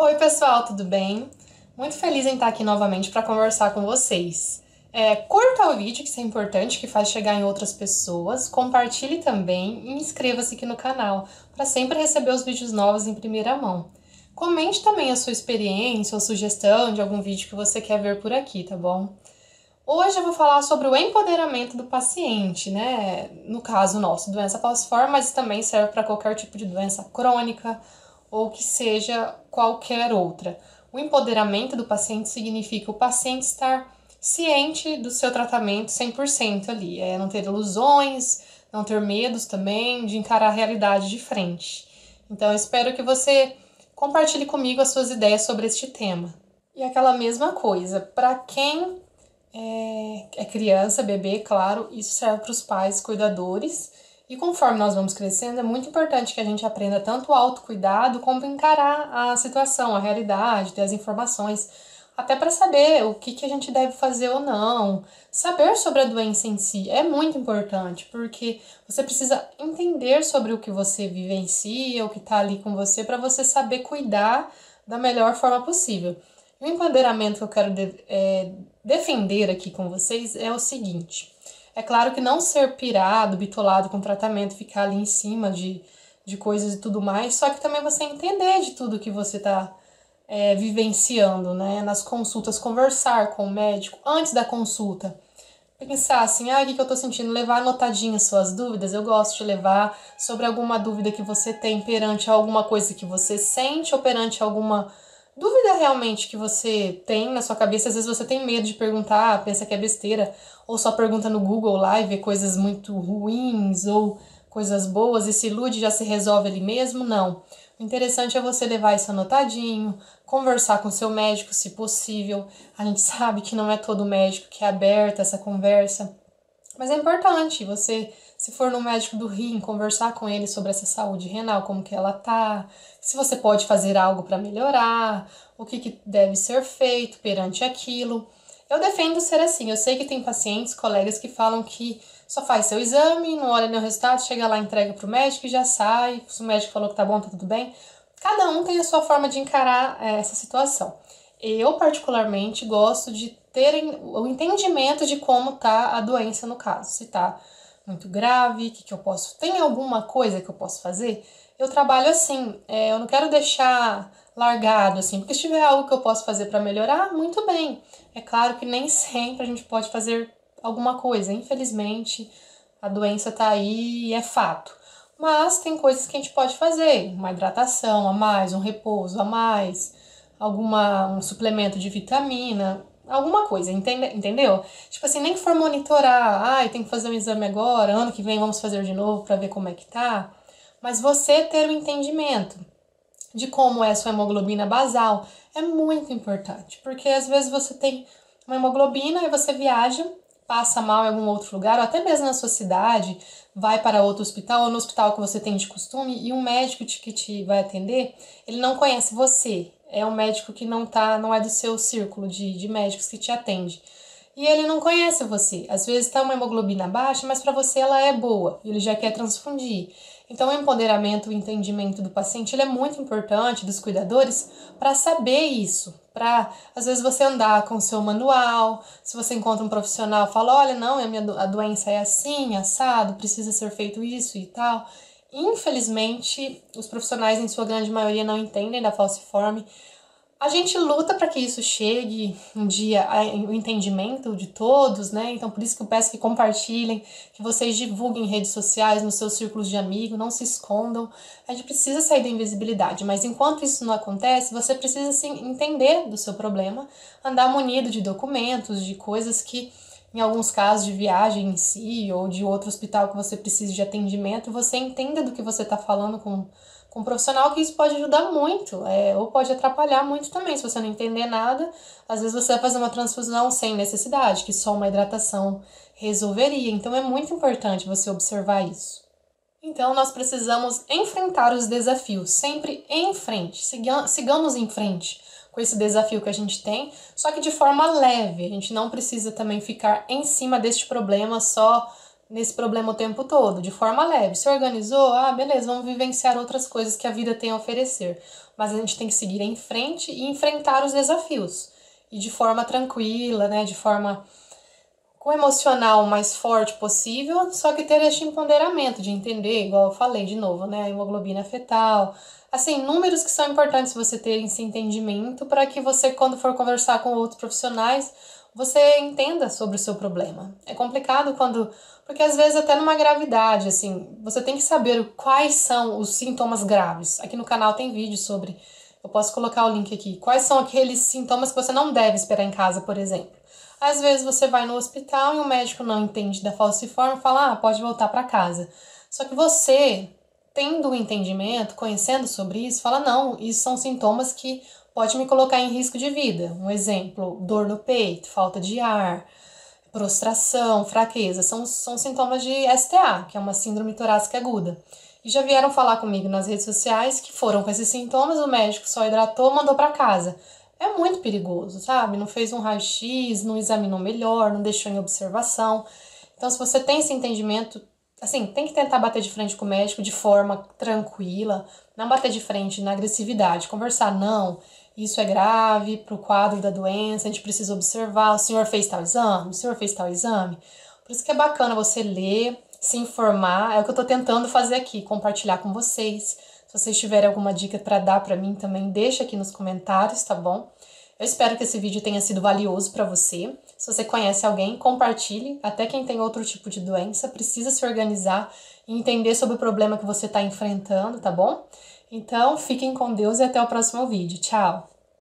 Oi, pessoal, tudo bem? Muito feliz em estar aqui novamente para conversar com vocês. É, curta o vídeo, que isso é importante, que faz chegar em outras pessoas. Compartilhe também e inscreva-se aqui no canal para sempre receber os vídeos novos em primeira mão. Comente também a sua experiência ou sugestão de algum vídeo que você quer ver por aqui, tá bom? Hoje eu vou falar sobre o empoderamento do paciente, né? No caso nosso, doença pós-forma, mas também serve para qualquer tipo de doença crônica ou que seja qualquer outra. O empoderamento do paciente significa o paciente estar ciente do seu tratamento 100% ali, é não ter ilusões, não ter medos também, de encarar a realidade de frente. Então, eu espero que você compartilhe comigo as suas ideias sobre este tema. E aquela mesma coisa, para quem é, é, criança, bebê, claro, isso serve para os pais, cuidadores. E conforme nós vamos crescendo, é muito importante que a gente aprenda tanto o autocuidado como encarar a situação, a realidade, ter as informações até para saber o que, que a gente deve fazer ou não. Saber sobre a doença em si é muito importante, porque você precisa entender sobre o que você vivencia, o que está ali com você, para você saber cuidar da melhor forma possível. E o empoderamento que eu quero de, é, defender aqui com vocês é o seguinte: é claro que não ser pirado, bitolado com tratamento, ficar ali em cima de, de coisas e tudo mais, só que também você entender de tudo que você está é, vivenciando, né? Nas consultas, conversar com o médico antes da consulta. Pensar assim, ah, o que, eu tô sentindo? Levar anotadinhas suas dúvidas. Eu gosto de levar sobre alguma dúvida que você tem perante alguma coisa que você sente ou perante alguma dúvida realmente que você tem na sua cabeça. Às vezes você tem medo de perguntar, pensa que é besteira, ou só pergunta no Google e vê coisas muito ruins ou coisas boas e se ilude já se resolve ali mesmo. Não. O interessante é você levar isso anotadinho, conversar com seu médico, se possível. A gente sabe que não é todo médico que é aberto essa conversa, mas é importante você, se for no médico do rim, conversar com ele sobre essa saúde renal, como que ela tá, se você pode fazer algo para melhorar, o que, que deve ser feito perante aquilo. Eu defendo ser assim. Eu sei que tem pacientes, colegas que falam que só faz seu exame, não olha nenhum resultado, chega lá, entrega pro médico e já sai. Se o médico falou que tá bom, tá tudo bem. Cada um tem a sua forma de encarar é, essa situação. Eu, particularmente, gosto de ter o entendimento de como tá a doença no caso. Se tá muito grave, o que, que eu posso. Tem alguma coisa que eu posso fazer? Eu trabalho assim, é, eu não quero deixar largado, assim, porque se tiver algo que eu posso fazer para melhorar, muito bem. É claro que nem sempre a gente pode fazer alguma coisa. Infelizmente, a doença tá aí e é fato. Mas tem coisas que a gente pode fazer, uma hidratação a mais, um repouso a mais, alguma um suplemento de vitamina, alguma coisa, entende, entendeu? Tipo assim, nem que for monitorar, ai, tem que fazer um exame agora, ano que vem vamos fazer de novo para ver como é que tá. Mas você ter o entendimento de como é a sua hemoglobina basal é muito importante, porque às vezes você tem uma hemoglobina e você viaja passa mal em algum outro lugar, ou até mesmo na sua cidade, vai para outro hospital, ou no hospital que você tem de costume, e um médico que te vai atender, ele não conhece você. É um médico que não tá, não é do seu círculo de, de médicos que te atende. E ele não conhece você. Às vezes está uma hemoglobina baixa, mas para você ela é boa. Ele já quer transfundir. Então, o empoderamento, o entendimento do paciente, ele é muito importante dos cuidadores para saber isso, para às vezes você andar com o seu manual, se você encontra um profissional, fala, olha, não, a minha a doença é assim, assado, precisa ser feito isso e tal. Infelizmente, os profissionais, em sua grande maioria, não entendem da falciforme, a gente luta para que isso chegue um dia o entendimento de todos, né? Então, por isso que eu peço que compartilhem, que vocês divulguem em redes sociais, nos seus círculos de amigos, não se escondam. A gente precisa sair da invisibilidade, mas enquanto isso não acontece, você precisa sim entender do seu problema, andar munido de documentos, de coisas que, em alguns casos de viagem em si, ou de outro hospital que você precise de atendimento, você entenda do que você está falando com com um profissional que isso pode ajudar muito, é, ou pode atrapalhar muito também, se você não entender nada. Às vezes você vai fazer uma transfusão sem necessidade, que só uma hidratação resolveria. Então é muito importante você observar isso. Então nós precisamos enfrentar os desafios, sempre em frente, sigamos em frente com esse desafio que a gente tem, só que de forma leve. A gente não precisa também ficar em cima deste problema só nesse problema o tempo todo, de forma leve. Se organizou, ah, beleza, vamos vivenciar outras coisas que a vida tem a oferecer. Mas a gente tem que seguir em frente e enfrentar os desafios. E de forma tranquila, né? De forma o emocional mais forte possível, só que ter este empoderamento de entender, igual eu falei de novo, né? A hemoglobina fetal. Assim, números que são importantes você ter esse entendimento para que você, quando for conversar com outros profissionais, você entenda sobre o seu problema. É complicado quando. Porque às vezes, até numa gravidade, assim, você tem que saber quais são os sintomas graves. Aqui no canal tem vídeo sobre. Eu posso colocar o link aqui. Quais são aqueles sintomas que você não deve esperar em casa, por exemplo. Às vezes você vai no hospital e o médico não entende da falciforme e fala, ah, pode voltar para casa. Só que você, tendo o um entendimento, conhecendo sobre isso, fala, não, isso são sintomas que pode me colocar em risco de vida. Um exemplo, dor no peito, falta de ar, prostração, fraqueza, são, são sintomas de STA, que é uma síndrome torácica aguda. E já vieram falar comigo nas redes sociais que foram com esses sintomas, o médico só hidratou, mandou para casa. É muito perigoso, sabe? Não fez um raio-x, não examinou melhor, não deixou em observação. Então, se você tem esse entendimento, assim, tem que tentar bater de frente com o médico de forma tranquila, não bater de frente na agressividade, conversar, não, isso é grave para o quadro da doença, a gente precisa observar, o senhor fez tal exame, o senhor fez tal exame. Por isso que é bacana você ler, se informar, é o que eu estou tentando fazer aqui, compartilhar com vocês. Se vocês tiverem alguma dica para dar para mim também, deixa aqui nos comentários, tá bom? Eu espero que esse vídeo tenha sido valioso para você. Se você conhece alguém, compartilhe. Até quem tem outro tipo de doença precisa se organizar e entender sobre o problema que você está enfrentando, tá bom? Então, fiquem com Deus e até o próximo vídeo. Tchau!